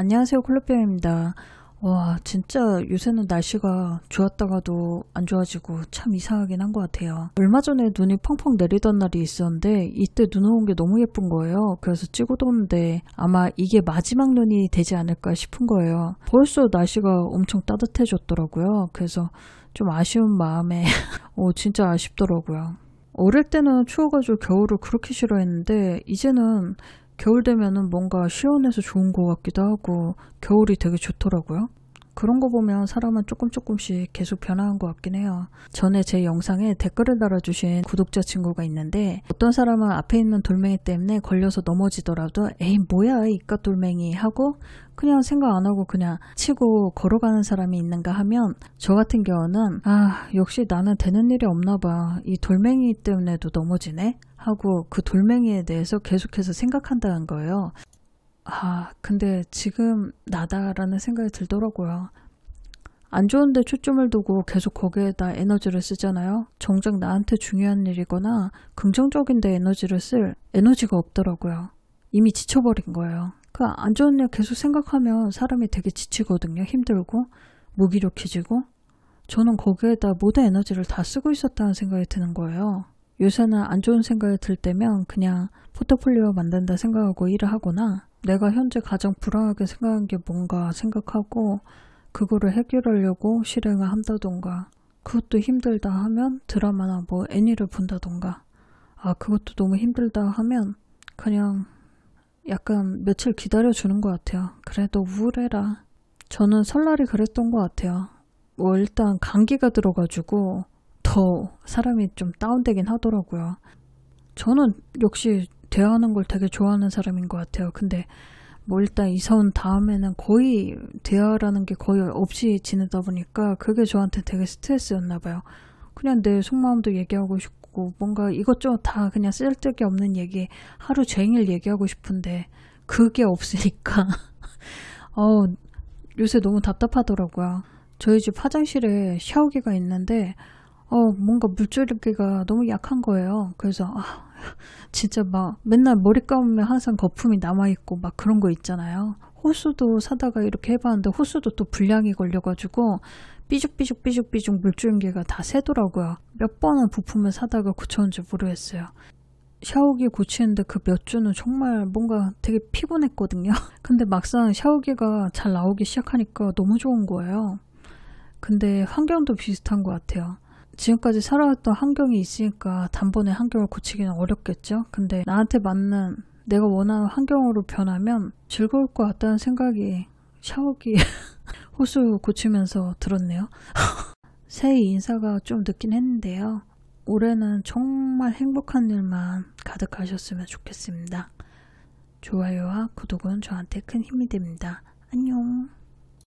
안녕하세요 콜로병입니다. 와 진짜 요새는 날씨가 좋았다가도 안 좋아지고 참 이상하긴 한 것 같아요. 얼마 전에 눈이 펑펑 내리던 날이 있었는데 이때 눈 오는 게 너무 예쁜 거예요. 그래서 찍어뒀는데 아마 이게 마지막 눈이 되지 않을까 싶은 거예요. 벌써 날씨가 엄청 따뜻해졌더라고요. 그래서 좀 아쉬운 마음에 어, 진짜 아쉽더라고요. 어릴 때는 추워가지고 겨울을 그렇게 싫어했는데 이제는 겨울 되면은 뭔가 시원해서 좋은 것 같기도 하고 겨울이 되게 좋더라고요. 그런 거 보면 사람은 조금 조금씩 계속 변화한 것 같긴 해요. 전에 제 영상에 댓글을 달아주신 구독자 친구가 있는데 어떤 사람은 앞에 있는 돌멩이 때문에 걸려서 넘어지더라도 에이 뭐야 이깟 돌멩이 하고 그냥 생각 안 하고 그냥 치고 걸어가는 사람이 있는가 하면 저 같은 경우는 아 역시 나는 되는 일이 없나 봐이 돌멩이 때문에도 넘어지네 하고 그 돌멩이에 대해서 계속해서 생각한다는 거예요. 아, 근데 지금 나다라는 생각이 들더라고요. 안 좋은데 초점을 두고 계속 거기에다 에너지를 쓰잖아요. 정작 나한테 중요한 일이거나 긍정적인데 에너지를 쓸 에너지가 없더라고요. 이미 지쳐버린 거예요. 그 안 좋은 일 계속 생각하면 사람이 되게 지치거든요. 힘들고 무기력해지고 저는 거기에다 모든 에너지를 다 쓰고 있었다는 생각이 드는 거예요. 요새는 안 좋은 생각이 들 때면 그냥 포트폴리오 만든다 생각하고 일을 하거나 내가 현재 가장 불안하게 생각한 게 뭔가 생각하고 그거를 해결하려고 실행을 한다던가 그것도 힘들다 하면 드라마나 뭐 애니를 본다던가 아 그것도 너무 힘들다 하면 그냥 약간 며칠 기다려주는 것 같아요. 그래도 우울해라. 저는 설날이 그랬던 것 같아요. 뭐 일단 감기가 들어가지고 더 사람이 좀 다운되긴 하더라고요. 저는 역시 대화하는 걸 되게 좋아하는 사람인 것 같아요. 근데 뭐 일단 이사 온 다음에는 거의 대화라는 게 거의 없이 지내다 보니까 그게 저한테 되게 스트레스였나 봐요. 그냥 내 속마음도 얘기하고 싶고 뭔가 이것저것 다 그냥 쓸데기 없는 얘기 하루 종일 얘기하고 싶은데 그게 없으니까 어 요새 너무 답답하더라고요. 저희 집 화장실에 샤워기가 있는데 어, 뭔가 물줄기가 너무 약한 거예요. 그래서, 아, 진짜 막 맨날 머리 감으면 항상 거품이 남아있고 막 그런 거 있잖아요. 호수도 사다가 이렇게 해봤는데 호수도 또 불량이 걸려가지고 삐죽삐죽 삐죽삐죽 물줄기가 다 새더라고요. 몇 번은 부품을 사다가 고쳐온지 모르겠어요. 샤워기 고치는데 그 몇 주는 정말 뭔가 되게 피곤했거든요. 근데 막상 샤워기가 잘 나오기 시작하니까 너무 좋은 거예요. 근데 환경도 비슷한 것 같아요. 지금까지 살아왔던 환경이 있으니까 단번에 환경을 고치기는 어렵겠죠. 근데 나한테 맞는 내가 원하는 환경으로 변하면 즐거울 것 같다는 생각이 샤워기 호수 고치면서 들었네요. 새해 인사가 좀 늦긴 했는데요. 올해는 정말 행복한 일만 가득하셨으면 좋겠습니다. 좋아요와 구독은 저한테 큰 힘이 됩니다. 안녕.